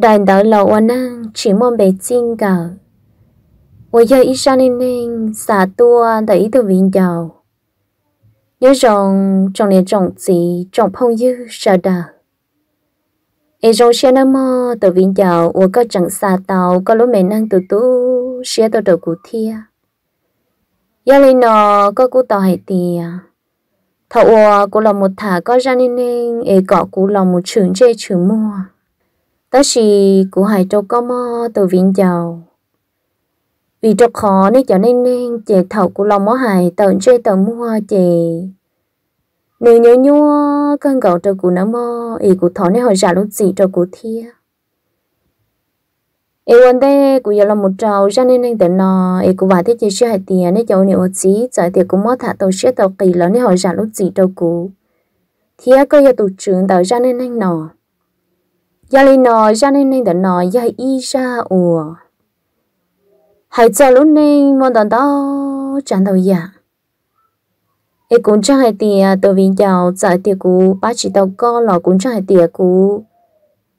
đại đó lò ôn á, chỉ mong bề chinh cả ôi giờ ít sao nên nên xả tua để ít tôi viên giàu nhớ rằng trong này trọng gì trọng phong dư, sợ đà ai rồi xe nó mò tôi vinh giàu ôi có chẳng xả tàu, có lối mẹ năng từ tú, xe tôi đầu cụ thia. Giờ lên nó có cụ tàu hay tiền thầu ôi cụ lòng một thả có ra nên nên ai cọ cụ lòng một trường chơi trường mua ta chỉ của hải cho có mò từ viện giàu vì cho khó nên cho nên nên chị thầu của lòng mò hay tận chơi tận mua chị nếu nhớ nhua cơn gạo cho cụ nó mò ý cụ thọ nên hỏi giả lúc gì cho cụ thia. Ý vấn đây cụ giờ là một trâu cho nên nên tận nò, ý cụ vài thế chỉ hai tiền nên cháu nếu chỉ giải tiền cũng mất thả tàu xe tàu kỳ lớn nên hỏi giả lúc gì cho cụ thia có giờ tụ trưởng tàu cho nên nên nò giờ lên nọ cho nên nên đợt nọ giờ y ra ủa hãy cho lúc nên mong đợt đó chẳng đâu dạ. Ê, cũng chẳng hay tiệt từ bây giàu giải tiệt cũ ba chỉ tàu co lò, cũng chẳng hay tiệt cú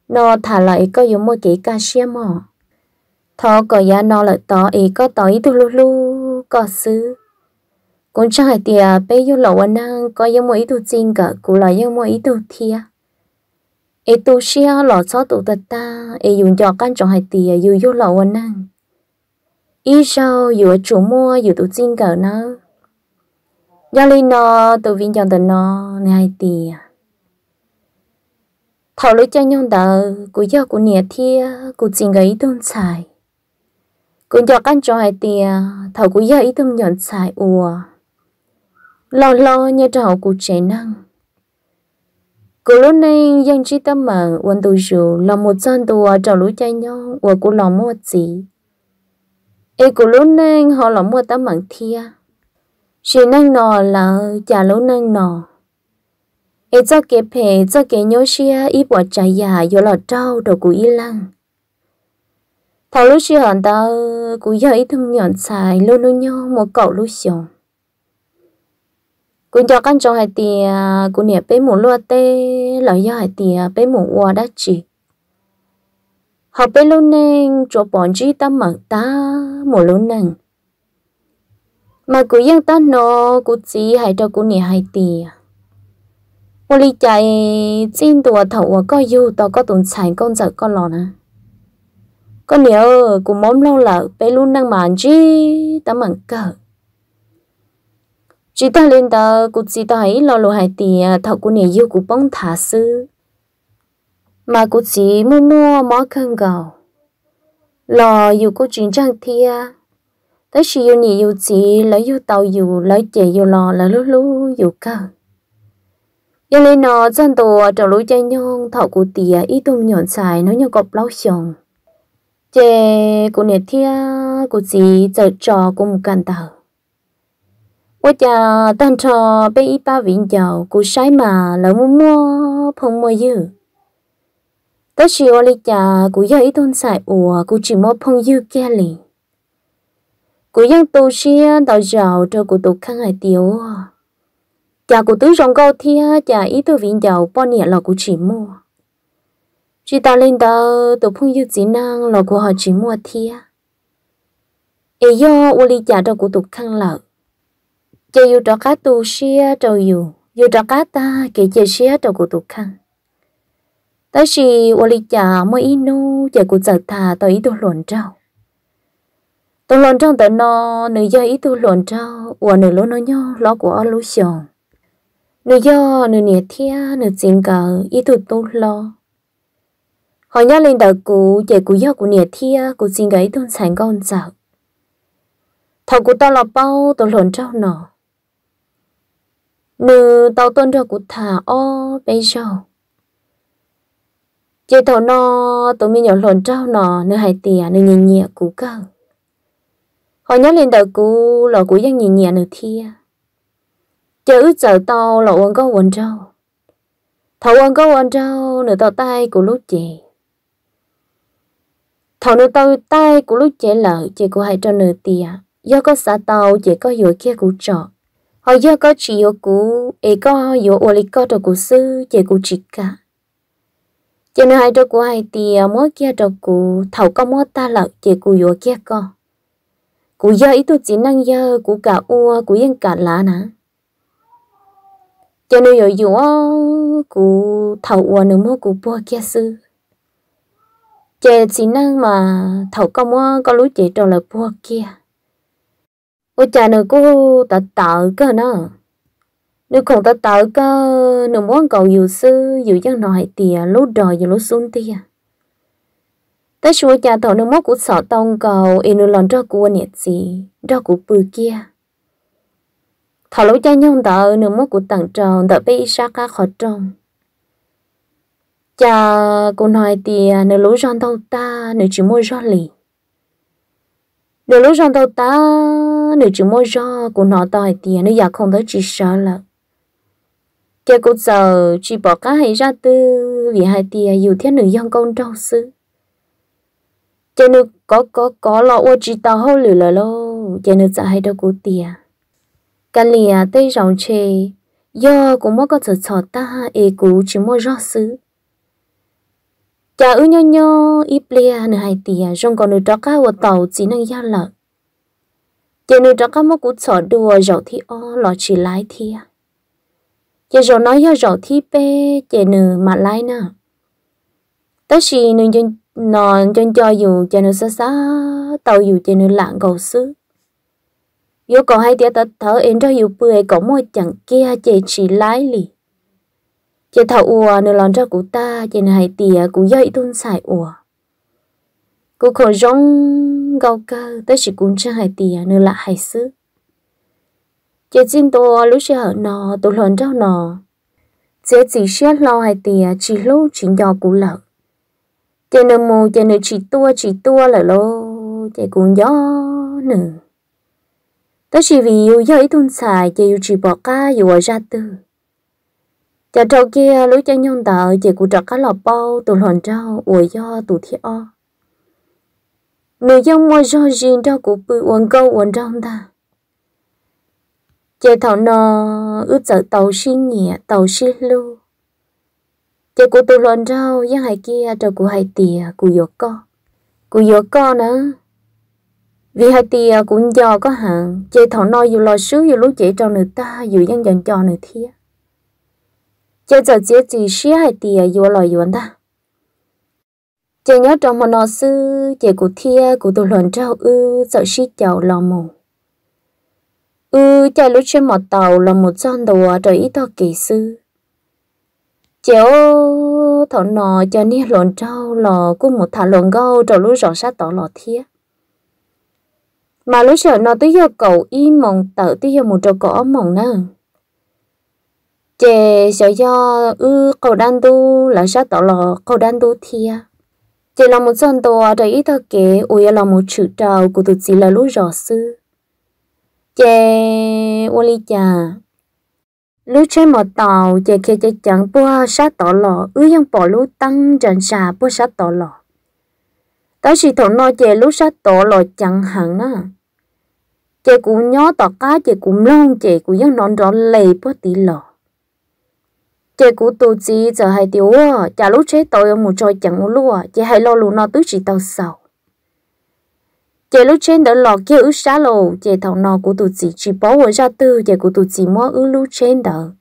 nó thả lại, có dùng một cái ca xe mỏ thọ có giá nó lại tỏ ý có tỏ ý tu lu lu, có xứ. Cũng chẳng hay tiệt bây giờ lẩu anh à năng có dùng một ý tu chín cả cũng là dùng một ý tu thia ai tu xia lọ cho tụ tật ta. Ai dùng cho căn trọng hai tiề dù yêu lọ anh năng ý sau dù ở chủ mua dù tụ chín cả nó? Do linh nó tụ viên chọn từ nó ngày tì à. thầu lấy cho nhau đỡ của do của nhà thia của chính cái tôn xài. Cũng cho căn cho hai tì à, thầu của do ý tôn nhọn xài, ùa. Lo lo như trò của trẻ năng cô lúc này dân chỉ tâm mà quân tù dù là một dân tù trò lũ cho nhau và cô lòng mua gì? Ê cô lúc này, họ lòng mua tấm mạng thia. Chỉ năng nọ là trả lối năng nọ ấy cho kế phê, cho kế nhớ xia ít bỏ trái già do là trâu, đồ của y lăng. Thảo lúc xia hòn ta cũng giờ ít thâm nhọn xài luôn luôn nhau một cậu lúc xong cũng cho căn trong hai tia à, cũng nhẹ bé một lúa tê lợi do hai tia bé một uo đã chỉ. Họ bé luôn nên cho bọn chị ta mở ta một luôn nâng mà cứ yên ta nó cứ chỉ hai cho cứ nhẹ hai tì. Ô li chạy, xin tùa thầu có yêu tao có tồn sản con giật con lò nè. Con nhớ cũng mong lâu lợ bé luôn đang màn chi ta mặn cờ chỉ ta lên ta cũng chỉ ta ấy lo lo hay tì à, thọ cứ này yêu cũng bông thả sư. Mà cũng chỉ mua mua mỏ cân gạo lo yêu cũng chuyện trang thia. Tới khi yêu nhị yêu chỉ lấy yêu tàu yêu lấy chè yêu lò là lú lú yêu cả giờ lên nó chân tổ trò lối chơi nhon thọ của tìa ít à, tung nhọn xài nó nhau cọp lâu xong chè của nè thia của chỉ chờ trò cùng can tàu ôi chà tan trò ba vĩnh giàu của sái mà lỡ mua mua phong mua dư. Tới khi ô lý chà của giờ ít tung xài ủa của chỉ mua phong dư kia liền. Cô dân tu xia đào giàu cho cô tu khăn hải tiêu chả cô tứ rong câu thia chả ít tôi viện dầu bao nhiêu là cô chỉ mua. Chỉ ta lên tao tu phong dư chỉ năng là cô họ chỉ mua thia ấy do u li chả cho cô tu khăn lợ chỉ yêu cho cá tu xia trò yêu yêu cho cá ta kể chỉ xia trò của tu khăn. Tới khi u li chả mới inu chỉ của giật thà tới tu tôi luận trâu tôi luận trâu tới nó nữ do ý tôi luận trâu và nữ lỗ nó nhau lo của lối sòng nữ do nữ nhiệt thia nữ chính cờ, ý tôi tôi lo. Họ nhớ lên đầu cụ chỉ cụ do cụ nhiệt thia cụ chính cái tôn sản con sợ. Thầu cụ tao là bao tôi luận trâu nọ nữ tàu tôn cho cụ thả o bây giờ chị thầu nó tụi mình nhỏ lộn trao nọ nữ hai tiền nữ nhẹ nhẹ cụ cơ họ nhớ lên đầu cú lọ cú dân nhẹ nhẹ nữ thia chờ ước giờ tàu lọ uống có uống trâu thầu uống có uống trâu nửa tàu tay của lúc chị thầu nửa tàu tay của lúc chị lợ chị của hai cho nửa tia do có xã tàu chị có dội kia cụ trọ họ giờ có chỉ yêu cũ ấy có vừa ô lý có đồ cũ sư chỉ cũ chỉ cả. Cho nên hai đứa cũ hai thì à, mỗi kia đồ cũ thầu có mỗi ta lợi chỉ cũ yêu kia co. Cũ giờ ít tôi chỉ năng giờ cũ cả u cũ yên cả lá nè cho nên rồi yêu cũ thầu u nữa mỗi cũ bua kia sư chỉ chỉ năng mà thầu có mỗi có lối chỉ trò là bua kia ôi cha nữa cô ta tạo cơ nó nếu còn ta tạo cơ, nếu muốn cầu dù sư dù dân nói tìa lúc đòi dù lúc xuống tìa ta xua cha thọ nếu muốn cũng sợ tông cầu em nếu lần cho cô nhiệt gì đó của bự kia. Thọ lúc cha nhung tờ nếu muốn cũng tặng tròn tờ bị sa cá khó tròn. Cha cô nói tìa à, nếu lúc rong đâu ta, nếu chỉ mua rong lì nếu lúc rong tàu ta nếu chỉ mua rong của nó tỏi tiền nếu giờ không tới chỉ sợ là kia cô giờ chỉ bỏ cá hay ra tư vì hai tiền dù thiên nữ dân công trong sư. cho nữ có có có lo ô chỉ tàu hô lửa lờ lô, cho nữ dạ hay đâu cô tiền Cả lìa tây rộng chê, do cũng mất có thật sợ ta e cú chỉ mua rõ sư. Chả ư nhô nhô ít lia nữ hai tia, trong à, còn nữ trọ cá của tàu chỉ năng giao lợ. Chả nữ trọ cá mất cút cho đùa rậu thì o lọ chỉ lái thia giờ à. rồi nói do rồi thì bê chè nừ mà lái nè tất chỉ nừ chân nọ chân cho dù chè nừ xa xa tàu dù chè nừ lạng cầu xứ. Yếu còn hai tia ta thở em cho dù bưởi có môi chẳng kia chè chỉ lái lì. Chị thảo ùa nửa lòng cho cụ ta, Chị nừ hai tia cụ dậy tuôn xài ùa cụ khổ rong gâu cơ tới chỉ cũng cho hai tia nửa lại hai xứ chị xin tôi lúc giờ nò tôi lần cho nò. Chị chỉ xét lo hai tiền chỉ lúc chỉ nhỏ cũng lợ. Chị nửa mù chị nửa chỉ tua chỉ tua là lô, chị cũng gió nữa tới chỉ vì yêu dậy tuôn xài chị yêu chỉ bỏ ca yêu ở ra tư chả trâu kia lũ chân nhung tờ, chỉ cụ trọ cá lọp bao tôi lòn trâu ủi do tụ thi o. Người dân mua do riêng trâu cụ bự uống câu uống trong ta? Chế thảo nò ướt sợ tàu xin nhẹ, tàu xin lu chế của tôi lòn trâu giang hai kia trâu của hai tìa cụ yếu co. Cụ yếu co nữa vì hai tìa cũng do có hạn chế thảo nò dù lo sứ, dù lúc chỉ trâu người ta, dù dân dần cho người thia chế giờ chế chỉ xí hai tìa dù lo dù ta chế nhớ trong một nó sư chế của thia của tôi luận rau ư sợ xí chào lò mù ư chạy lúc trên một tàu là một con đồ trời ít to kỹ sư chéo thọ nọ cho ni luận trâu lò cũng một thả luận gâu rồi lúc rõ sát tỏ lò thiết mà lúc sợ nó tới giờ cậu y mong tự tới giờ một trâu cỏ mong nè chè sợ do, ư, cầu đan tu là sát tỏ lò, cầu đan tu thia. Chè là một dân đồ trời ít thơ kỹ ui là một chữ trào của tụi chị là lũ rõ sư chè ô li chà. Lũ chơi một tàu, chè kia chè chẳng bua sát tỏ lò, ư yang bỏ lũ tăng trần xà bua sát tỏ lò. Đó chỉ thổ nói chè lũ sát tỏ lò chẳng hẳn á. Chè cũng nhớ tỏ cá, chè cũng lông chè cũng yang non rõ lầy bua tí lò chè cũng tu chi giờ hai tiêu à chả lúc chơi tàu một trò chẳng lúa chè hai lo lù nó tứ chỉ tàu sầu. Chị lúc trên đỡ lọ kia ứ xá lồ chị thầu nó của tụi chỉ chỉ bỏ vào ra tư chị của tụi chỉ mua ứ lúc trên đỡ.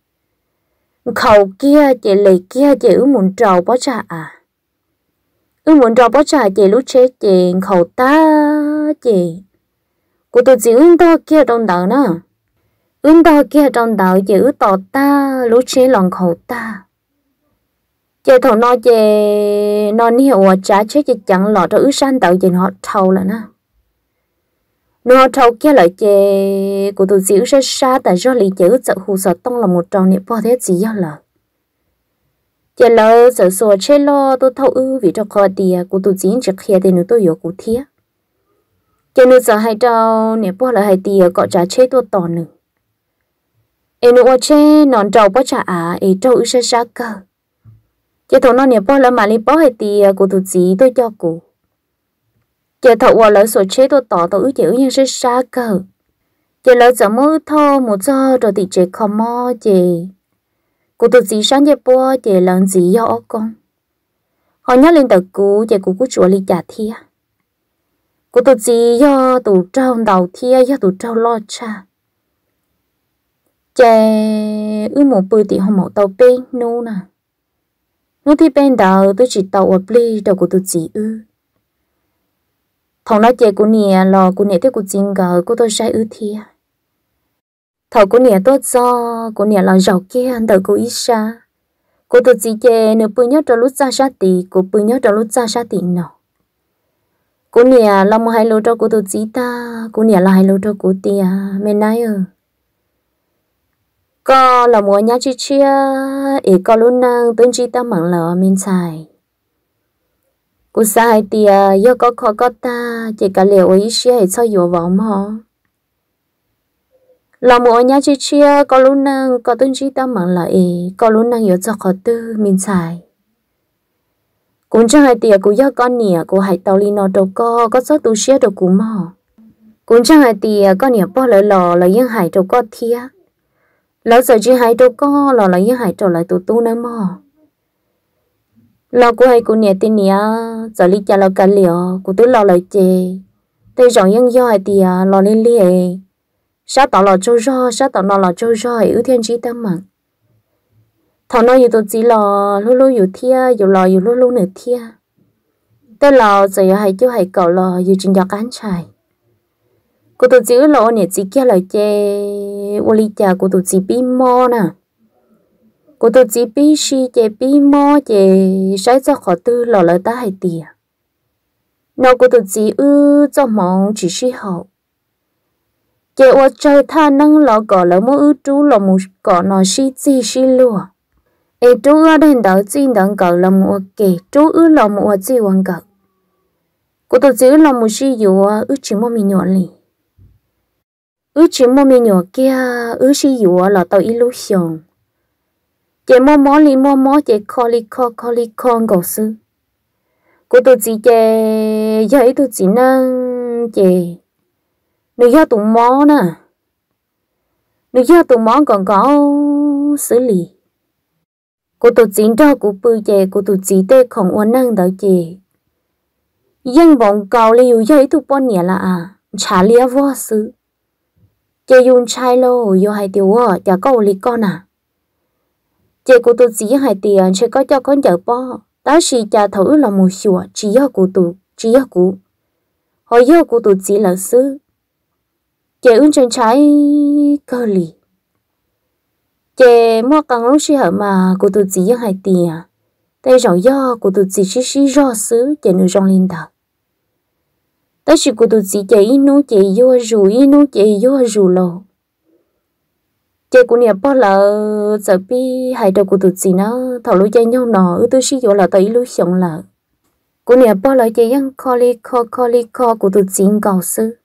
Khẩu kia chị lấy kia chị ứ muốn trầu bỏ trả à. Ứ muốn trầu bỏ trả chị lúc chết chị khẩu ta chị của tụi chỉ ứ to kia đông đỡ nữa ứng ta kia trong đạo chữ tỏ ta lúc chế lòng khẩu ta. Chế thầu nó chế nó nhiều trả chết chị chẳng lọ cho ứ san tạo trình họ thầu là na. Nó thầu kia lại chế của tụi dữ sẽ xa tại do lý chữ sợ hù sợ tông là một trò niệm bao thế gì do là chế lờ, sợ sủa chê lo tôi thầu ư vì cho khó tiền của tụi dữ chỉ kia thì nó tôi yếu cụ thía. Chế nữa sợ hai trâu niệm bao là hai tiền có trả chê tôi tỏ nữa em nữa che nón trâu bó cha à em trâu ư rất xa cơ. Chè thầu nó nè bó là mà lý bó hai tìa à, của tụi dữ tôi cho cô, chị thọ qua lỡ sổ chế tôi tỏ tôi chịu như sẽ xa cơ, chị lỡ giờ mơ thô một giờ rồi thì chị không mò chị cô tôi chỉ sáng chị bố chị lần gì do con. Họ nhắc lên tờ cú để cú cú chùa li trả thia. Cô tụ gì do tụ trâu đầu thia do tụ trâu lo cha chè ư một bữa thì họ một tàu bên nô nè nu thì bên đầu tôi chỉ tàu ở bli đầu của tôi chỉ ư. Thằng nói chè của nè, lò của nè thế của chính gờ, của tôi sai ư thia thằng của nè tôi do, của nè là giàu kia đầu của ít xa của tôi chỉ chè nửa bữa nhớ cho lúc ra sát tì của bữa nhớ cho lúc ra sát tì nọ. Cô nè là một hai lô cho cô tôi chỉ ta cô nè là hai lô cho cô tia mẹ nói ơi có là mùa nhà chi chia ý có luôn năng tuân chi ta mặn lỡ mình xài cô sai thì do có khó có ta chỉ cả liệu ý xia hay sao dùa vọng họ là mùa nhà chi chia có luôn năng có tuân chi ta mặn lỡ ý có luôn năng yếu cho khó tư mình xài cũng chẳng hay tiệt, cô do con nè cô hãy tàu li nó đâu có có số tu xia đâu cú mò. Cũng chẳng hay tiệt, con nè bỏ lỡ lò là yên hải đâu có thiệt lão sợ chỉ hai đâu có, lão lấy hai trâu lại tụ tu nữa mà. Lão của hai cô nhẹ tin nhỉ giờ lý cha lão cả liều của tôi lão lại chê. Tôi rộng nhân do thì lão lên liề sao tỏ lão trâu roi sao tỏ nó lão trâu roi ưu thiên chỉ tâm mà. Thằng nó yêu tôi chỉ lò lú lú yêu thia yêu lò yêu lú lú nữa thia. Tôi lò giờ hay chú hay cậu lò yêu chuyện giọt anh trai cô tôi giữ lỗ nè chỉ kia lời chè ô li chả cô tôi chỉ bi mò nè. Cô tôi chỉ bi si chè bi mò chè, sai cho khó tư lo lời ta hay tiệt nó cô tôi chỉ ư cho mong chỉ si hậu. Chè ô chơi tha nâng lo gò là mua ư chú là mua gò nó si chi si lùa. Ê chú ở đây đỡ xin đỡ gò là mua kê chú ư là mua chi quan gò cô tôi chị là mua si dụ ư chỉ mua mi nhỏ liền ứ chỉ mò mi nhỏ kia ứ chỉ dụ là tao illusion. Chị mò mò li mò mò chị kho li kho kho li kho gầu sư. Cô tôi chỉ chị giờ tôi chỉ năng chị. Nếu giờ tụi mò nè nếu giờ tụi mò còn có xử lý. Cô tôi chỉ cho cô bự chị cô tôi chỉ để không uốn năng đó chị. Dân bọn cầu liu giờ tụi bọn nhẹ là à chả lia vô sư chị dùng chai lô yo hai tiêu ở à? chả có lý con à? Chị cô tôi chỉ hai tiền sẽ có cho con chở po. Đó chỉ cha thử là một sủa chỉ do cô tôi chỉ do cô hồi do cô tôi chỉ là sư chị ứng chân trái cơ lì. Chị mua càng lúc xí hở mà cô tôi chỉ hai tiền. Tay rồi do cô tôi chỉ xí xí do sư chị nữ trong linh đạo ta chỉ có tụi chị chạy, nó chạy vô rủ nó chạy vô rủ lò. Chạy của nhà bao là sợ bi hai đầu của tụi chị nó thầu lối chạy nhau nọ tôi sử dụng là tới lối sống là. Của nhà bao là chạy ăn kho li kho kho li kho của tụi chị cầu sư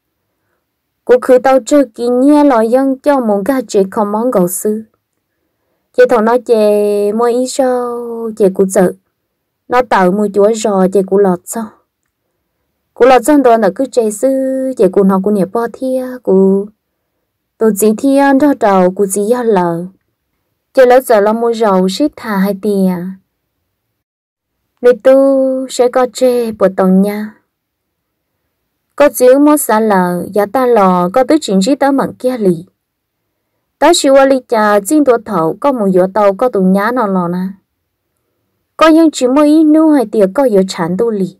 của khử tao chơi kỳ nhia lò ăn cho một gà chạy không món cầu sư chạy thầu nó chạy mỗi ý sao chạy của sợ nó tạo một chúa rò, chạy của lọt sao cú là dân đó là cứ chạy sư vậy cú nó cú nhảy bò thia cú tổ chỉ thia đó đầu cú chỉ ya lờ. Chơi lỡ giờ là mua dầu shít thả hai tia vì tu sẽ có chê bộ tổng nha. Có chiếu mua xả lờ giá ta lò, có tới chuyện gì tới mặn kia lì. Ta chỉ qua lì trà chín tuổi thầu có một giờ tàu, có tụ nhá nó lò na có những chỉ mua ít nu hai tiền có giờ chán tu lì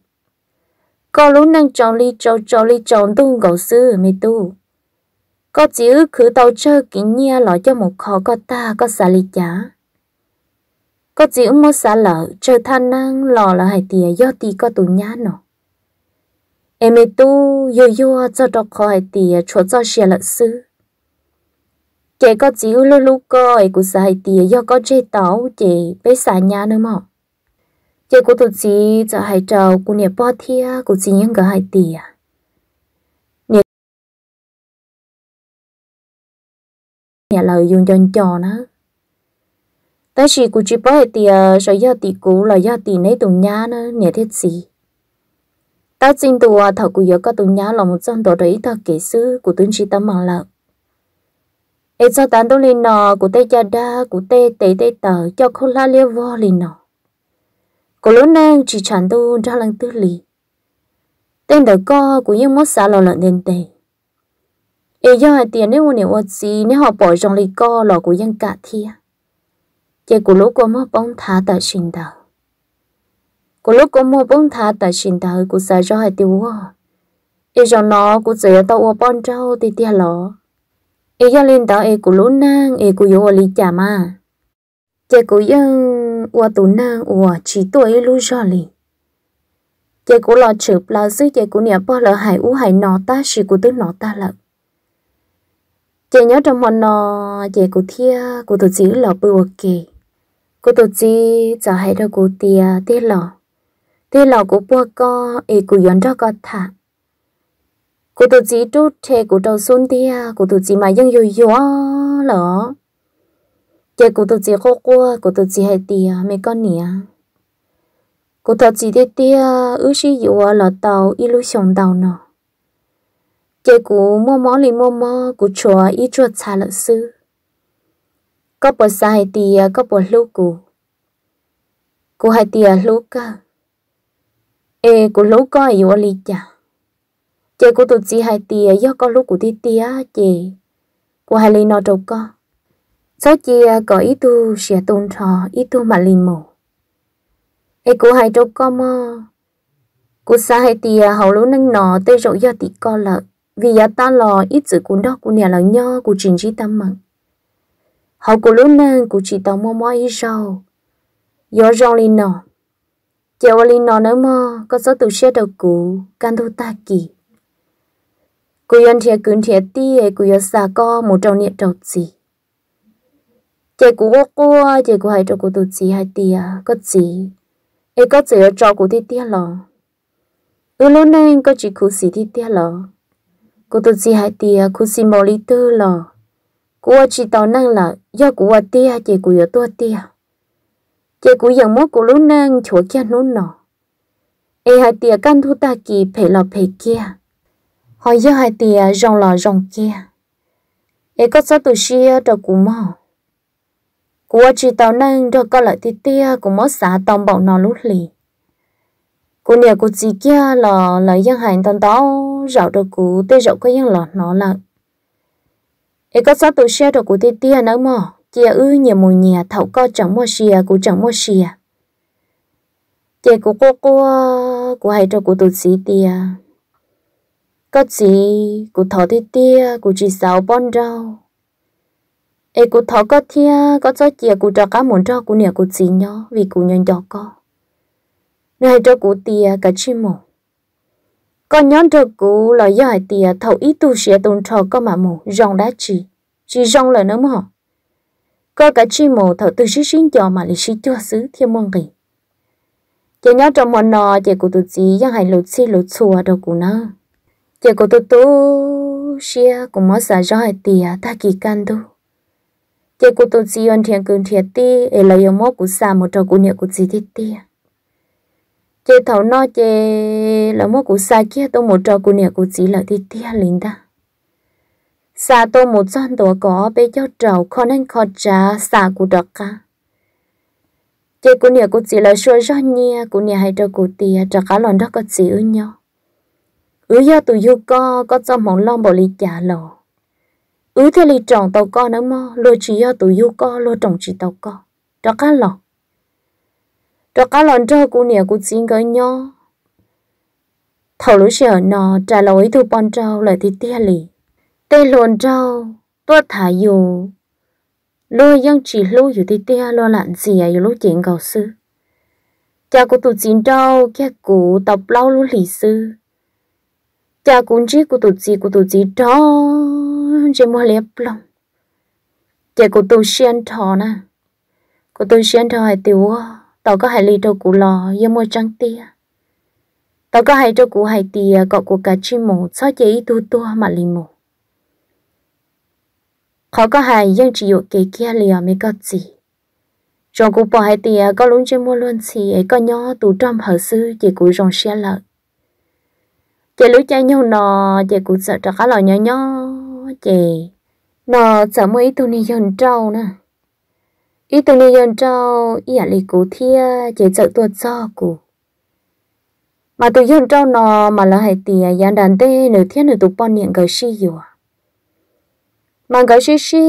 có lúc năng chọn ly chọn chọn ly chọn tung gấu sư mi tu. Có chữ cứ tàu chơi kỹ nhia lọ cho một khó có ta, có xả ly chả có chữ mua xả lợ chơi than năng lò là hải tìa do tì có tù nhá nọ. Em mi tu, yo yo, cho đọc khó hải tìa chỗ cho xe lợ sư chị có chữ lô lô coi của xả hải tìa do có chơi tàu chị bé xả nhá nữa mà chị của tụi chị cho hai trâu của nhà bao thia, của chị những cái hai tìa à. nhà nhà lời dùng cho cho nó. Tới chị của chị bao thì sợ rồi do tì cũ là do tỷ nấy tụi nhá nó nhà thiết gì ta xin tụi ờ, thầu của giờ có tụi nhá là một trong đó đấy ta kể sư của tướng chị tâm bằng lợn Em cho tán tôi lên nọ của tê cha đa, của tê tê tê tờ, cho không la liêu vo lên nọ cô lỗ nang chỉ chẳng tu ra lần tư lì. Tên đầu co của những mốt xả lò lợn đền tề. Ê do hai tiền nếu nếu ở gì nếu họ bỏ trong lì co lò của dân cả thia. Chỉ của lỗ có mốt bóng thả tại sinh đầu của lỗ có mốt bóng thả tại sinh đầu của xa do hai tiêu hoa. Ê cho nó của giờ tao ở bon trâu thì tia lò. Ê do lên tao ê của lỗ nang, ê của yếu lì chả mà chỉ của yên ua tụ na ua chỉ tuổi lu cho lì. Chị cũng lo chụp là giữ chị cũng nhớ bao lỡ hải u hải nọ ta chỉ của tư nọ ta lợ chị nhớ trong mòn nọ chị cũng thia của tụi chỉ lọ bự kì. Của tụi chỉ giờ hay đâu của tia tia lọ tia lọ của bua co e của yến cho co thả. Của tụi chỉ chút thề của đầu xuân tia của tụi chỉ mà dân yo yo lọ chị cô tôi chỉ khó quá cô tôi chỉ hay tia mấy con nè cô thật chỉ để tia ước gì dụ là tàu ít lúc xong tàu nọ. Chị cô mua mỏ lì mua mỏ cô chùa ít chùa xa lợn sư. Có bộ sai tia có bộ lúc cô cô hay tia lúc cả ê, cô lúc có dụ lì chả chị cô tôi chỉ hay tia do có lúc cô tia tia chị cô hay lì nọ đâu con Gió chia à, có ít tu sẽ tôn trò ít tu mà linh mổ. Ê, cô hai trâu con mơ. Cô xa hai tìa à, hầu lũ nâng nọ, tê rộ do tì co lợ. Vì giá ta lò ít sự cuốn đó của nhà là nho của trình trí tâm mặn. Hầu của lũ nâng của chỉ tàu mò mò ít rau. Gió rong linh nọ. Chèo linh nọ nữa mơ, có số tù xe đầu cũ, can thu ta kỳ. Cô yên thiệt cứng thiệt tì cô yên xa co, một trâu niệm trâu gì chị cũng có cô, chị cũng hay cho cô tụt gì hay tia có gì ấy có gì ở cho cô thì tia lò. Ừ lúc này có chị cô xí thì tia lò. Cô tụt gì hay tia cô xí mò lý tư lò. Cô chỉ tao năng là do cô tia chị cũng ở tua tia chị cũng dòng mốt cô lúc năng chỗ kia nút nọ. Ấy hai tia căn thu ta kỳ phải lò phải kia. Hỏi do hai tia rong lò rong kia. Ấy có sao tụi xia cho cô mò? Cú chỉ tao năng cho có lại tí tia, cũng mất xã tông bọc nó lút lì. Cú nhà cô chỉ kia là là dân hành tông đó rạo được cú tê rạo có dân lọt nó là. Ê, có sao tụi xe được cú tí tia nữa mà. Chia ư, nhà mùi nhà, thảo co chẳng mua xìa cú chẳng mua xìa. chị cú cô cô cú hay cho cú tụi xí tia. Có gì cú thọ tí tia cú chỉ sáu bon rau ê cụ thọ có thia, có cho chia cụ cho cá muốn cho cụ nè cụ chỉ nhỏ vì cụ nhân cho có. Này cho cụ tia cả chi mồ con nhón cho cụ là do hai tia thầu ít tu sửa tôn trò có mà mồ rong đá chỉ chỉ rong là nó mò có cả chi mồ thầu từ xí xí cho mà lì xí cho xứ thiên mong gì chỉ nhớ trong mòn nọ chỉ cụ tu chỉ do hai lột xí lột xùa đâu cụ nó. Chỉ cụ tu tu xia cũng mới xả do hai tia ta kỳ can đâu chị cô tôn chỉ ơn thiên cường thiệt ti ấy là yêu mốt của xa một trò của nhựa của chị thiết ti. Chị thấu nó chị là mốt của xa kia tôi một trò của nhựa của chị là thiết ti linh ta xa tôi một chân tổ có bé cho trầu khó nên khó trả xa của đọc cả chị của nhựa của chị là sôi rõ nhia của nhựa hay trò của ti trả cả lần đó có chị ư nhau ư do tụi yêu co có trong mong long bỏ lý trả lò ứ thế li trồng tàu co nữa mà lo chỉ cho tụi yêu co lo trồng chỉ tàu co. Đó cá lò. Đó cá lò cho cô nè cô xin cái nhau thầu lũ sợ nó trả lời thu bọn trâu lại thì tia lì. Tê lồn trâu tôi thả dù. Lo dân chỉ lo dù thì tia lo lặn gì à dù lo chuyện cầu sư cha của tụi chín trâu kia cụ tập lâu lũ lì sư cha cũng chỉ của tụi gì của tụi gì trâu chỉ mua lẹp lòng. Chỉ của tôi xuyên thọ nè. Của tôi xuyên thọ hay tiêu tao có hai ly đồ cụ lò yêu mua trăng tia. Tao có hai đồ cụ hai tia, cọ của cả chim mồ sao chỉ tu tu mà lì mồ khó có hai dân chỉ dụ kể kia liều mới có gì rồi cụ bỏ hai tia, có luôn chỉ mua luôn gì ấy có nhỏ tụ trong hở sư chỉ cụ rong xe lợi. Chỉ lúc chạy nhau nọ chỉ cụ sợ cho khá lò nhỏ nhỏ chị. Nó sợ mấy tụi này dần trâu nè. Ít từ này dân trâu, ý à lì thia chỉ sợ tuột do cụ. Mà tụi dân trâu nó mà là hay tìa dân đàn tê, nửa thiên nửa tụ bọn niệm gửi xì dùa. Mà gửi xì xì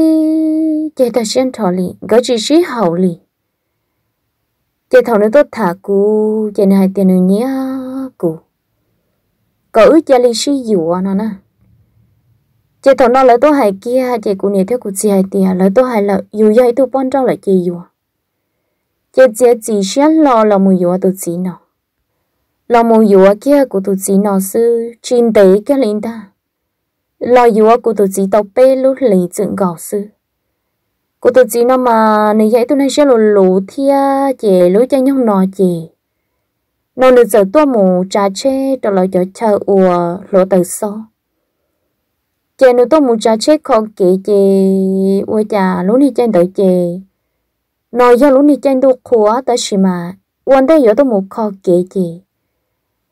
chỉ ta xuyên thọ lì gửi xì xì hậu lì. Chỉ thọ nữa tốt thả cụ chỉ này hay tiền nửa nhé cụ. Cỡ ước cho lì xì nó nè chị thằng nó lấy tôi hay kia chị cũng nhớ theo cụ chị hay tiền lấy tôi hay là dù vậy tôi bọn trâu lại chị dù. Chị chị chỉ xem lo là mùi dù tôi chỉ nó là mùi dù kia của tôi chỉ nó sư chuyên tế cái linh ta. Là dù của tôi chỉ tàu bê lúc lý dựng gạo sư. Của tôi chỉ nó mà nếu vậy tôi nên sẽ lù lù thia, chị lối cho nhau nó chị. Nó được giờ tôi mù trà chê cho là cho chờ ùa lỗ từ so chị nó tôi muốn trả chết con kể chị ôi chà lúc này trên đợi chị nói cho lúc này trên tôi khó tới xí đây giờ tôi muốn khó kể chị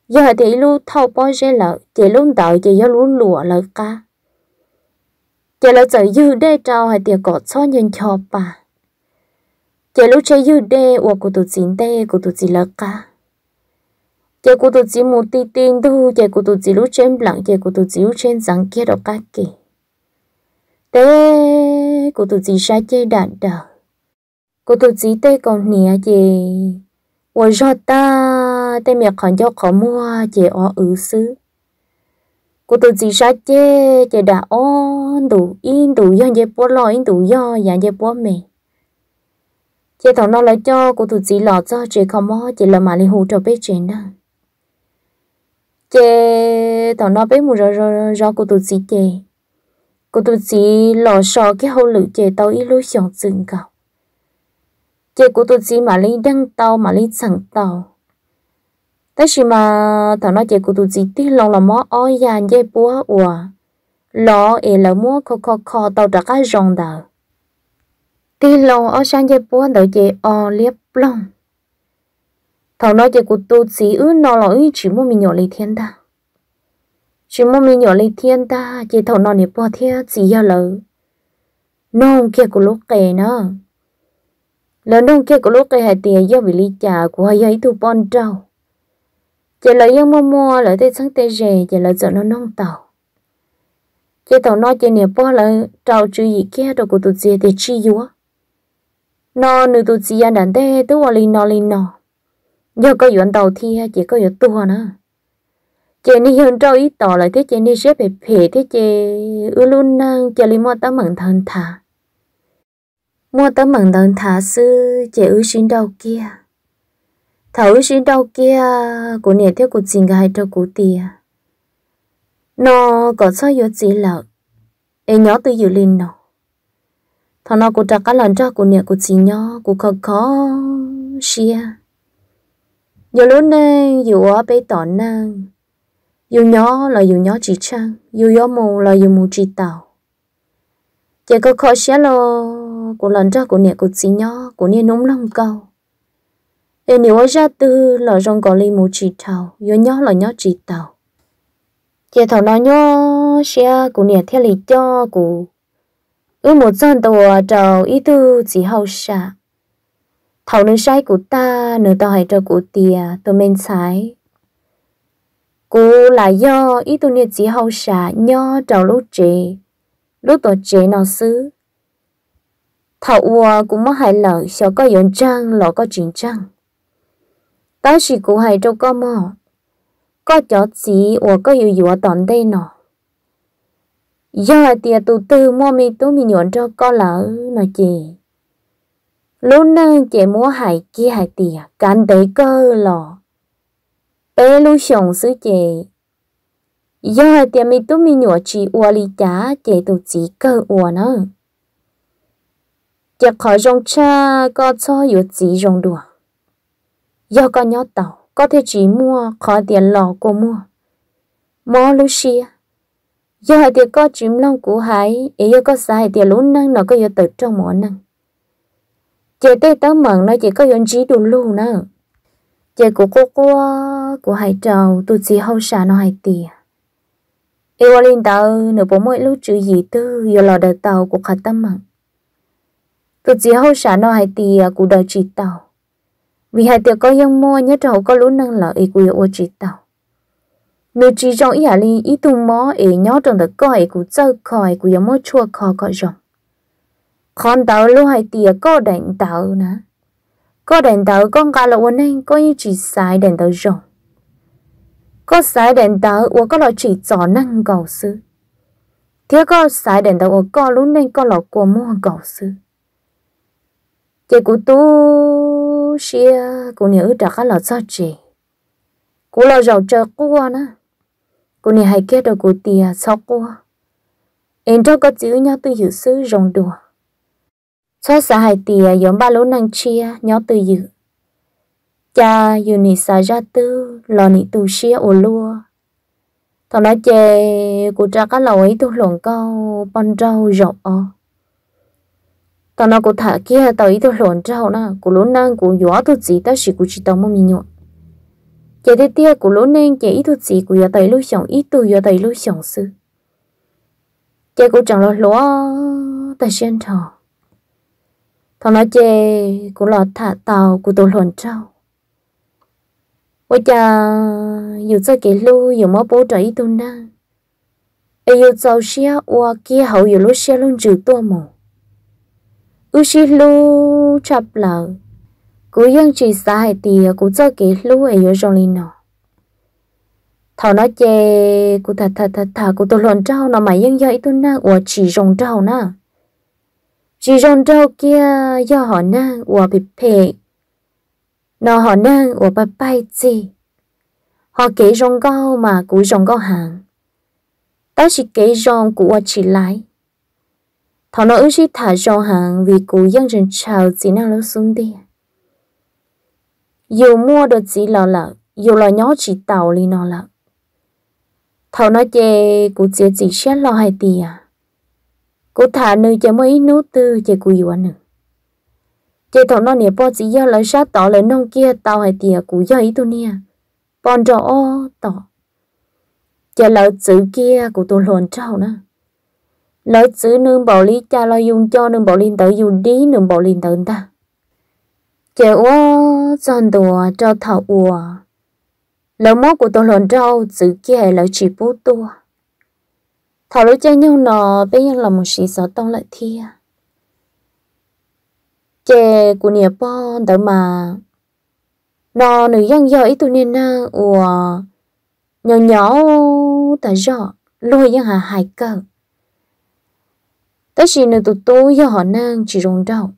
giờ thì lúc thâu bao giờ là chị lúc đợi chị giờ lúc lụa là cả chị là giờ dư đây trao hay tiền cọt cho nhân cho bà. Chị lúc chơi dư đây của của tụi chính đây của tụi chị là cả chị cô tụi chị một tí tin thu chị cô tụi chị lúc trên lặng chị cô tụi chị lúc trên rằng kia đó các kỳ tế cô tụi chị sai chơi đạn đờ cô tụi chị tê còn nè chị và do ta tê mẹ còn cho khó mua chị ở ứ xứ cô tụi chị sai chơi chị đã on đủ in đủ do chế bỏ lo in đủ do nhà chế bỏ mẹ chị thằng nó lại cho cô tụi chị lọ cho chị không mua chị là mà đi hù cho biết chuyện đó chè tao nó bé một rồi rồi rồi của tôi chị chè của tôi chị lò sò cái hậu lự chè tao ít lối chọn dừng cậu. Chè của tôi chị mà lấy đăng tao, mà lấy sẵn tao. Thế chỉ mà tao nói chè của tôi chị tí lòng là mó ói dàn dây búa ủa lò ế là múa khó khó khó tao đã cái rong đờ tí lòng ở sang dây búa đợi chè o liếp lòng thảo nói chuyện của tôi chỉ ư nó là ư chỉ muốn mình nhỏ lấy thiên ta. Chỉ muốn mình nhỏ lấy thiên ta, chỉ thảo nói này bỏ thiên chỉ giờ lỡ. Không kia của lúc kề nữa lỡ nông kia của lúc kề, hai tiền do bị ly trà của hai giấy thu bon trâu. Chỉ là yên mua mua lại tới sáng tê rè, chỉ là giờ nó nông tàu. Chỉ thảo nói chỉ niệm bỏ lại trâu chữ gì kia, đồ của tụi chị thì chi dúa. Nó, nữ tụi chị ăn đàn tê tôi vào linh nó linh nó giờ có chuyện đầu thi chỉ có chuyện tua nữa? Chị ni hiện trâu ít tỏ lại thế chị ni xếp phải phê thế chị ư luôn năng chị li mua tấm mận thần thả mua tấm mận thần thả sư chị ư xin đâu kia. Thảo ư xin đâu kia của nè theo của chính gái cho của tia nó có sao yếu gì lợ? Em nhỏ từ dự linh nó thằng nó cũng trả cả lần cho của nè của chính nhỏ của khó khó xia giờ lúc này dù ở bê tỏ năng dù nhỏ là dù nhỏ chỉ chăng dù nhỏ mù là dù mù chỉ tàu. Chỉ có khó xé lo, của lần ra của nè của chị nhỏ, của nè nóng lòng câu để nếu ra tư là rong có ly mù chỉ tàu dù nhỏ là nhỏ chỉ tàu. Chỉ thầu nói nhỏ xé, của nè theo lý cho của. Ư một dân tàu trầu ý tư chỉ hậu sạc thầu nữ sai của ta nữ tao hãy cho của tia tôi men sai. Cô là do ý tôi niệm chỉ hậu xả nho trầu lúc trẻ lúc tổ trẻ nó xứ? Thầu ua cũng mất hại lợi, sợ có yon trang lọ có chuyện trang ta chỉ cũng hãy cho có mò, có cho chỉ, ua có yêu yêu tòn đây nọ. Do tia tụ tư, mua mi tú mi nhọn cho có lỡ nó chị lúc nãy chị mua hải kia hải tìa cắn đấy cơ lò bé lu sống sư chị giờ hải tìa mi tu mi nhỏ chị ua li chá, chị tu chỉ cơ ua nữa chị khỏi rong cha, có cho yếu chỉ rong đùa. Giờ có nhớ tàu, có thể chỉ mua khỏi tiền lò cô mua. Mua lu xia giờ hải tìa có chìm lòng của hải ấy có sai tìa lúc nãy nó có yếu tự trong mỏ năng chị tê tớ mận nó chỉ có yon chí đủ luôn nữa chị của cô cô của hai trầu tụi chị hậu xả nó hai tìa yêu linh tàu nửa bố mỗi lúc chữ gì tư yêu lò đời tàu của khả tâm mận tôi chỉ hậu sản nó hai tì của đời chị tàu vì hai tiệc có yên mua nhất trầu có lũ năng lợi của yêu chị tàu nếu chỉ trong ý hà linh ý tung mó ý nhó trong được coi của chơi coi của yêu mua chua coi có rộng con tàu lúc hai tiệc có đánh tàu nè có đánh tàu con gà là quân anh có như chỉ sai đánh tàu rộng có sai đánh tàu và có là chỉ cho năng cầu sư. Thế có sai đánh tàu và có lúc nên có là của mua cầu sư. Chị của tu xia của nhớ trả khá lọ cho chị. Của lọ giàu chờ qua nè của nhớ hay kết được của tia sau qua em cho có chữ nhau tôi hiểu sư rồng đùa. Xóa xa hai tìa giống ba lỗ năng chia nhau từ dự. Cha dù nị xa ra tư lò nị tù xia ổ lua. Thằng đó chê của cha cá lầu ấy tu lộn câu băn rau rộng thằng nó cụ thả kia tàu ý tôi lộn rau nà, của lỗ năng của gió tu chỉ ta chỉ của chỉ tao mô mì nhọn. Chê thế tia của lỗ năng chê ý tu chỉ của gió tàu lưu sống ý tu gió tàu lưu sống sư Chê của chẳng lo lúa ta xuyên thọ thằng nói chê của lọ thả tàu của tôi lồn trâu. Ôi cha, dù cho cái lu dù mà bố trở ý tôi na. Ai dù sao xia ua kia hậu dù lúc xia luôn trừ tua mù u xí lu chập lợ cú yang chỉ sai thì cú cho cái lu ấy dù trong linh nó thảo nói chê, cú thật thật thật thà cú tôi luận trâu, nó mà yang dạy tôi na, ua chỉ rong trâu na chỉ rong rau kia do họ nang của bị phê. Nó họ nang của bà bay gì họ kể rong cao mà cũng rong cao hàng ta chỉ kể rong của chỉ lại thọ nó ước chỉ thả rong hàng vì cụ dân dân chào chỉ năng lâu xuống đi. Dù mua được chỉ là là dù là nhỏ chỉ tàu li nó là thọ nó chê cụ chỉ chỉ xét lo hai tì à cô thả nơi cho mấy nút tư chê cụ yêu nữa chê thằng nó nè, bỏ chỉ yêu lại sát tỏ lại nông kia, tao hay tì à yêu do ý tôi nè. Bọn trò ô, tỏ. Chê lời chữ kia của tôi luôn trâu nữa lỡ chữ nương bảo lý cha lo dùng cho, nương bảo linh tới dùng đi nương bảo linh tới ta. Chế ô chọn đùa, cho thảo ùa. Lỡ mốt của tôi lần trâu chữ kia lỡ chỉ bút tua thảo lỡ chơi nhau nọ, bây giờ là một sĩ sở tông lại thia à. chè của nhà bò đỡ mà. Nọ nữ dân giờ ít tu nên à, na ùa nhỏ nhỏ ta rõ, lôi dân hà hài cờ tất nhiên là tụi tôi do họ năng chỉ rong đâu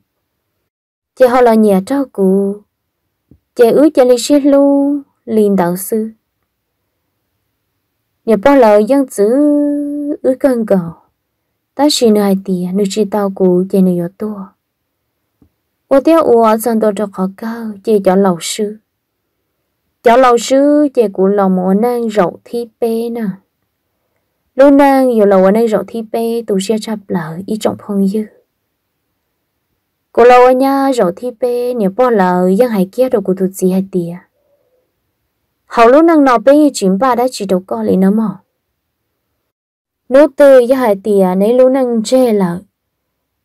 chị họ là nhà trao cụ chị ước cho lịch sử lu, liền đạo sư. Nhà bao lời dân chữ cứ cần cầu ta chỉ nơi tì nơi chỉ tao cú chỉ nơi yếu tua ô tiêu ô dân đồ cho khó cao chỉ cho lầu sư. Cho lầu sư chỉ cú lầu mồ năng rậu thi pê nè. Lúc năng yếu lầu năng rậu thi pê, tụ sẽ chấp lỡ ý trọng phong dư. Cô lầu nha rậu thi pê, nếu bỏ lỡ dân hải kia đồ của tụ gì hay tìa hầu lúc năng nọ bê chính bà đã chỉ đầu con lấy nó mỏ nô tư giờ hai tìa à, nấy lúc năng chê lợ,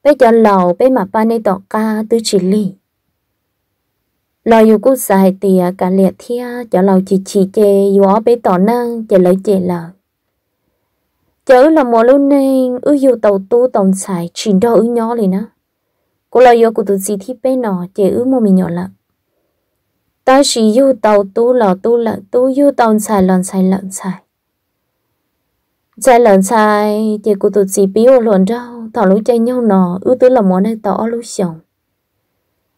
bây cho lầu bây mà ba nấy tỏ ca tư chỉ lì. Lò yêu cú xài tìa cả liệt thia cho lầu chỉ chỉ chê yêu ó bê tỏ năng chê lấy chê lợ chớ là mùa lâu nên ư yêu tàu tu tàu xài chỉ đo ư nhỏ liền á cô là yêu của tụi gì thì bé nọ chớ ư mua mình nhỏ lợ. Ta chỉ yêu tàu tu là tu là tu yêu tàu xài lòn xài lợn xài xài lần sai chỉ của tụt xì biết lần đâu thảo lũ chơi nhau nọ, ư tứ là món này tao lũ sống.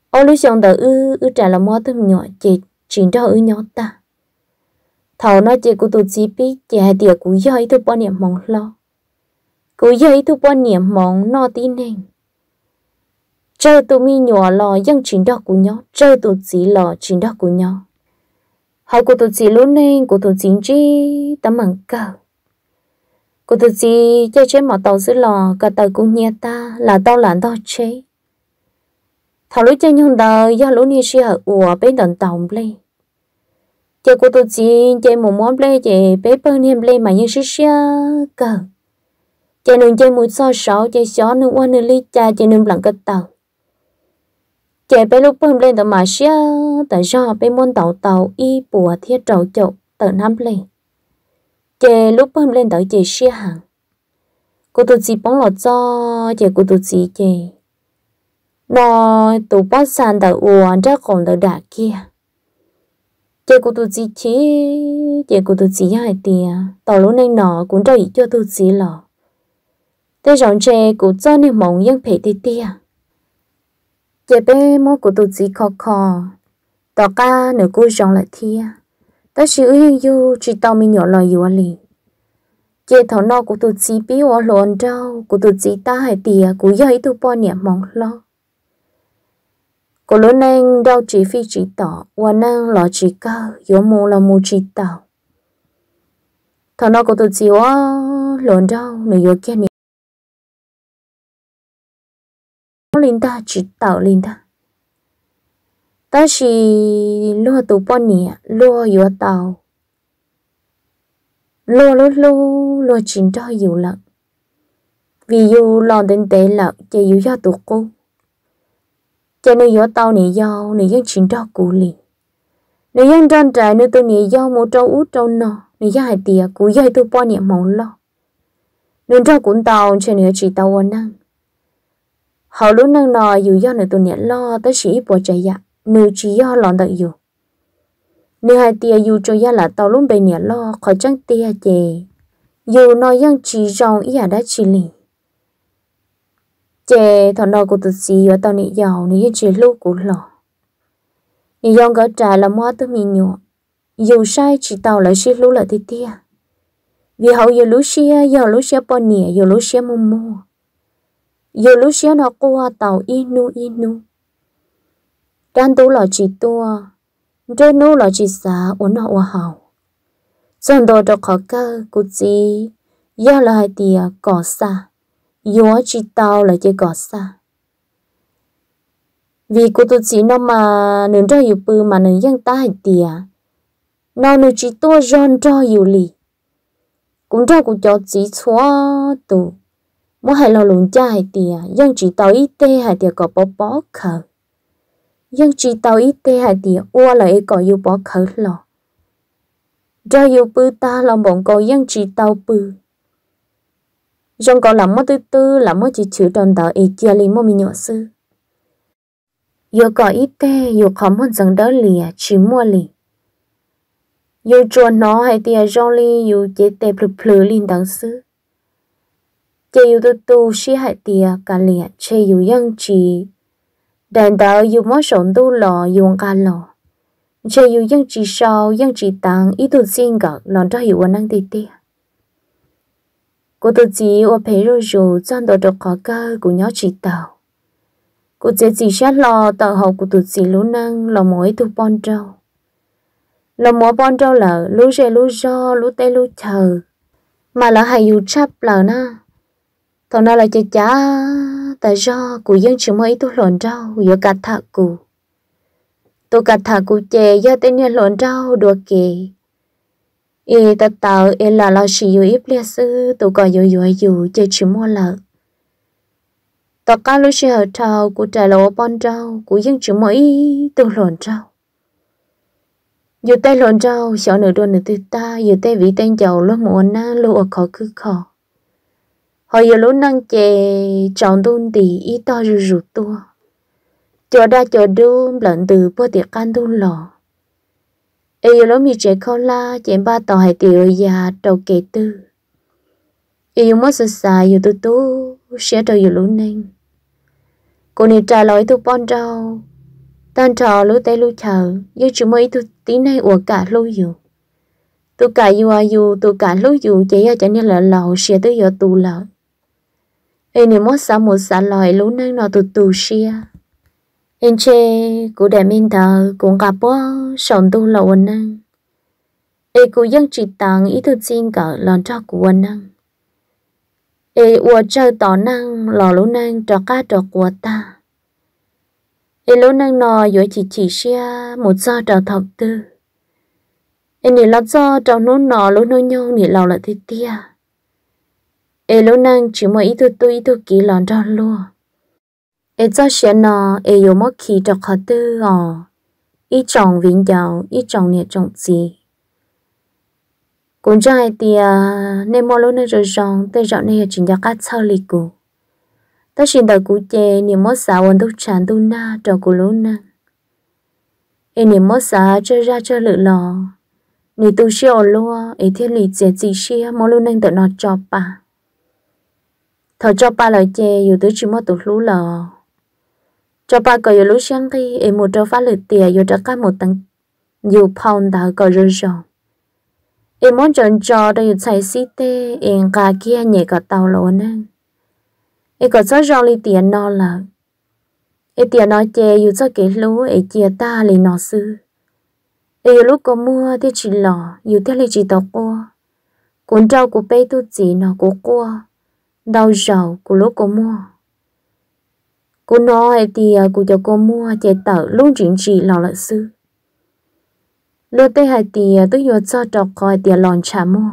Ô lũ sống tờ ư ư trả là món thơm nhỏ chỉ chỉ đâu ư nhỏ ta. Thầu nó chỉ của tụt xì biết chỉ hai tiệc của dây thu bao niệm mong lo. Của dây thu bao niệm mong no tin nên chơi tụi mi nhỏ lo dân chuyện đó của nhỏ, chơi tụt xì lo chuyện đó của nhỏ. Họ của tụt xì lũ nên của tụt xì chi, tấm mảng cờ cô tự gì chơi chơi mà tàu giữ lò, cả tàu cũng nhẹ ta, là tao là tao chế. Thảo lúc chơi nhung đời do lũ nia sĩ ở ủa bên tận tàu play chơi cô tự gì chơi một món play chơi bé bơ niêm play mà như xí xí cờ chơi nương chơi một so sáu chơi xó nương qua nương ly cha chơi nương lặng cái tàu. Chế bé lúc bơm lên tàu mà xia tại do bé môn tàu tàu y bùa thiết trầu chậu tận năm play chế lúc bơm lên tới chế xia hàng cô tụi chị bóng lọt cho chế cô tụi chị chế nó tụ bó sàn tờ uổng ra còn tờ đà kia. Chế cô tụi chị chế chế cô tụi chị hai tia tàu lúc này nọ cũng cho ý cho tụi chị lọ. Thế rộng chế cũng cho nên mong yên phê tia tia giờ bé mô của tụi chị khó khó tỏ ca nửa cô rộng lại thia ta chỉ ưu ưu chỉ tao mình nhỏ lời yếu lì chế thằng nó của tụi chị biết ở lộn đâu, của tụi chị ta hay tìa, của giấy tụi bao nhẹ mong lo. Của lớn anh đau chỉ phi chỉ tỏ và năng lo chỉ cao yếu mù là mù chỉ tao thằng nó của tụi chị ở lộn đâu nửa yếu kia niệm linh ta, chỉ tạo linh ta ta chỉ lúa tụ bọn nè lúa yếu tàu lúa lúa lúa lúa chín cho yếu lận vì dù lo đến tế lận chỉ yếu cho tụ cô cho nên yếu tàu nè yếu nè yếu chín cho cú liền. nè yếu tròn trái nè tụ nè yếu một trâu út trâu nọ nè yếu hai tiệt cú yếu tụ bọn nè mong lo nên cho cuốn tàu cho nè chỉ tàu năng họ lúc năng nọ yếu do nữ tụi nè lo tới chỉ bỏ chạy dạ mưu chỉ do lòng đợi dù. Nếu hai tia dù cho ya là tàu lúc bề nhẹ lo, khỏi trăng tia chè dù nó yang chỉ rong ý à đã chỉ lì. Chè thằng nó của tụi sĩ và tàu nị giàu nữ chỉ lúc của lò. Nị yang gỡ trà là mua tụi mình nhọ dù sai, chỉ tàu lại chỉ lúc là tia tia. Vì hậu giờ lúc xia giờ lúc xia bò nịa giờ lúc xia mù mù. Giờ lúc xia nó qua tàu inu inu đan tú là chỉ tua rồi nô là chỉ xả uốn họ hậu dần đồ được khó cơ, cú gì giờ là hai cọ cỏ xa giờ chỉ tao là chỉ cỏ xa vì cụ tu chỉ nó mà nương cho yêu bự mà nương dân ta hai tia nó nương chỉ tua giòn cho yêu lì. Cũng cho cụ cho chỉ xóa tụ mỗi hai lo lùng cha hai tia dân chỉ tao ít tê hai tia có bó bó khờ dân chỉ tàu ít tê hai tia ua lại có yêu bó khờ lò do yêu bư ta lòng bọn cô dân chỉ tàu bư. Dân có làm mất tư tư làm mất chỉ chữ tròn tàu ý chia li mô mi nhỏ sư. Yêu có ít tê, yêu khó muốn dần đỡ lìa à, chỉ mua lì. Yêu chuồn nó hai tia rong li yêu chế tê plư plư linh đằng sư. Chế yêu tư tư sĩ hại tia cả liệt à, chế yêu yang chỉ đàn đạo yêu mỗi sống tu lò yêu cả lò. Chế yêu dân chỉ sau dân chỉ tăng ý tu xin gặp lòng cho yêu năng tì tia cô tu chỉ ô phê rồi rồi chọn đồ đồ khó cơ của nhỏ chỉ tàu. Cô chế chỉ sát lò tàu hậu của tu chỉ lũ năng, lò mỗi tu bon trâu. Lò mỗi bon trâu là lũ rè lũ do lũ tê lũ chờ mà là hay yêu chắp là na, thằng nào là chơi chá tại do cụ dân chỉ mới tôi lộn rau giờ cả thà cụ. Tôi cả thà cụ chè, do tên nhà lộn rau, đùa kì y ta tạo y là lo chỉ yêu ít lia sư tôi còn yêu yêu yêu chơi chỉ mua lợ. Tôi cá lúc xưa ở trâu cụ trả lỗ bon rau, cụ dân chỉ mới tôi lộn rau. Dù tay lộn rau sợ nửa đôi nửa tư ta, dù tay vị tên giàu lúc muốn na lúc ở khó cứ khó họ giờ lúc năng chè chọn đun thì ít to rù rù tua. Cho đa cho đun lợn từ bữa tiệc can đun lò. Ấy giờ lúc mi chè khâu la chèn ba tàu hải tiểu già đầu kể tư. Ấy giờ mất sợ sài, giờ tu tu sẽ đầu giờ lúc nâng cô này trả lời tu bon rau tan trò lúc tay lúc chờ giờ chúng mới tu tí này uổng cả lúc dù. Tôi cả yêu à yêu tôi cả lúc dù chỉ chẳng nên là lầu sẽ tới giờ tù lợn em ni mất xa một xa lòi, lũ nâng nó tụ tù xia. Em chê cụ đại minh thờ cũng gặp bó sống tu lầu nâng Ê cụ dân trị tăng ý thức xin cỡ lòn cho cụ nâng Ê, ua chơi tỏ năng, lò lũ nâng trò cá trò của ta. Ê, lũ nâng nó dối chỉ chỉ xia, một do trò thọc tư. Ê, nì lo do trò nô nò, lũ nô nhông nì lầu lại thế tia ê, lâu năng chỉ một ít thôi, tôi ít thôi, kỹ lòn cho luôn. Ê, cho xe nó ê yo mất khi cho khó tư ờ ít chồng vĩnh giàu ít chồng nhiệt chồng gì. Cũng trai thì nên mua luôn rồi rong tới dạo này chỉ cho các sau lì cụ ta xin đợi cụ chè niệm mất sao ôn đúc tràn tu na cho cụ luôn nè ê niệm mất sao chơi ra chơi lự lò. Nếu tu siêu lúa ấy thiên lý dễ gì xia, mua luôn nên tự nó cho bà thọ cho ba lời chè dù tới chỉ mất tụt lú lò. Cho bà có lú sáng thì em một trâu phá lự tiền dù trả các một tầng, dù phong đã có rơi rồi em muốn chọn cho đây chạy xí tê em cả kia nhẹ cả tàu lỗ nè. Em có cho rong li tiền nó là em tiền nó chè dù cho cái lú em chia ta li nó sư em lúc có mua thì chỉ lò, dù theo li chỉ tàu qua cuốn trâu của bé tu chỉ nó của qua đau rầu của lúc cô mua. Cô nói thì à, cô cho cô mua chế tờ luôn chuyện gì lò lợi sư. Lúc tới hai à, thì tôi vừa cho trọc coi tiền lòn trả mua.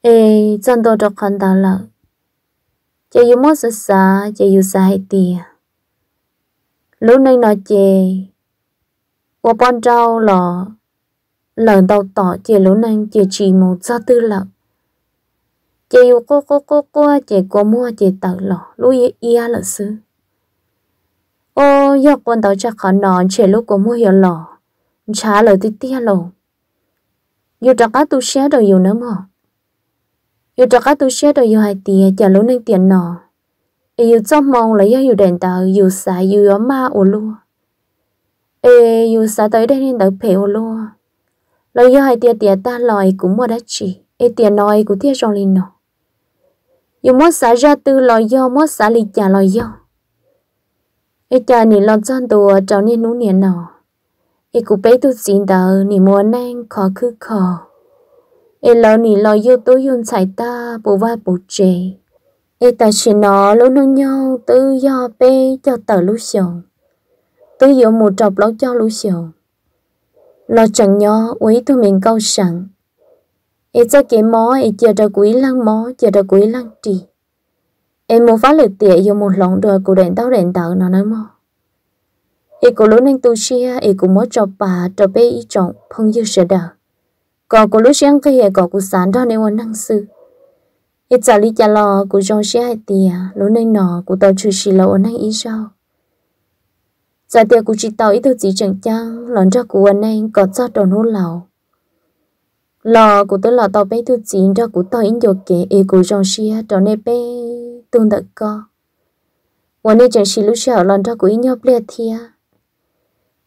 Ê chân tôi trọc khăn ta lợi chế yêu mất sợ xa chế yêu xa hai thì lúc này nói chế qua bọn trâu lò lần đầu tỏ chế lúc này chế chỉ một cho tư lợi chị yêu cô cô cô cô, chị cô mua, chị tờ lọ. Lúc ý ý là sư ô yêu con tàu chắc khó nón chị lúc cô mua hiểu lọ. Trả lời tí tia lọ. Yêu cho các tu xe đồ yêu nữa mà. Yêu cho các tu xe đồ yêu hai tia chả lúc nên tiền nọ. Yêu trong mong lấy yêu đèn tàu yêu xả yêu yếu ma ô lua. Ê yêu xả tới đây nên tàu phê ô lua. Lời yêu hai tia tia ta lòi cũng mua đất chỉ ê tiền nói của tia trong linh nọ yêu mất xả ra tư lo do mất xả lì chả lo do. Ê cha nỉ lo chân tù cháu nỉ nú nỉ nọ. Ê cụ bé tu xin đờ nỉ mua nang, khó khứ khó ê lo nỉ lo yêu tôi yun chạy ta, bù vai bù chê ê ta chỉ nó lũ nương nhau, tư do bé cho tờ lũ sầu tư yêu một trọc lóc cho lũ sầu lo chẳng nhỏ quý tôi mình câu sẵn ê cha kế mó, ê chia ra quý lăng mó chia ra quý lăng trì. Em muốn phá lực tiệ dùng một lòng rồi của đèn tao đèn tạo, nó nói mò em cô lũ nên tu xia em cũng muốn cho bà, cho bé ý trọng phong dư sẽ đờ còn cô lũ xiang cái hệ có cô sản đó nên quan năng sư. Em trả lý cha lò cô trong xia hai tìa lúc nên nọ cô tao chữ xì lâu năng ý sao. Giờ tiệc cô chỉ tao ý thức chỉ chẳng chăng lần cho cô anh em có cho đồ nô lầu lò cô tới lò tao bé tu chín cho cô tao in được kể e cô trong xia cho nên bé tương tự coวันนี้จังสิลูกเช้าลอนถ้ากูยอบเลียเทีย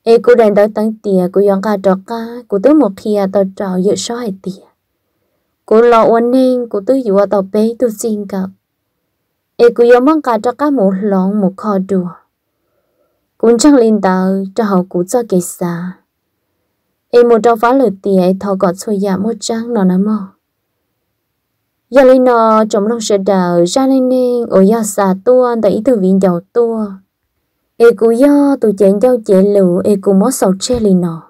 เอกูเดินtớiตั้งเตียกูยังกาดอกกากูตื้อหมกเทียตอเจ้าเยอะช้อยเตียกูรอวันนี้กูตื้ออยู่ว่าต่อไปตัวจริงกับเอกูยอมมังกาดอกกาหมูหลงหมูคอดัวกูจังลินตาจะหากูจะเกษา e một trong phá lửa tiệt thọ gọt xôi dạ một trang nó nà mò. Giờ lên nó trong lòng sẽ đào ra lên nên ở giờ xả tua tại ý từ viện giàu tua. E cú do tụ chén giao chế lũ e cú mót sầu chê lên nọ,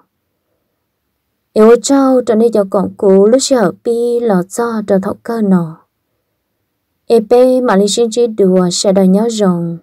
e ô trâu trở nên cho còn cú lúc sẽ ở pi lò cho trở thọ cơ nọ, e pe mà lên xin chế đùa sẽ đòi nhau rồng.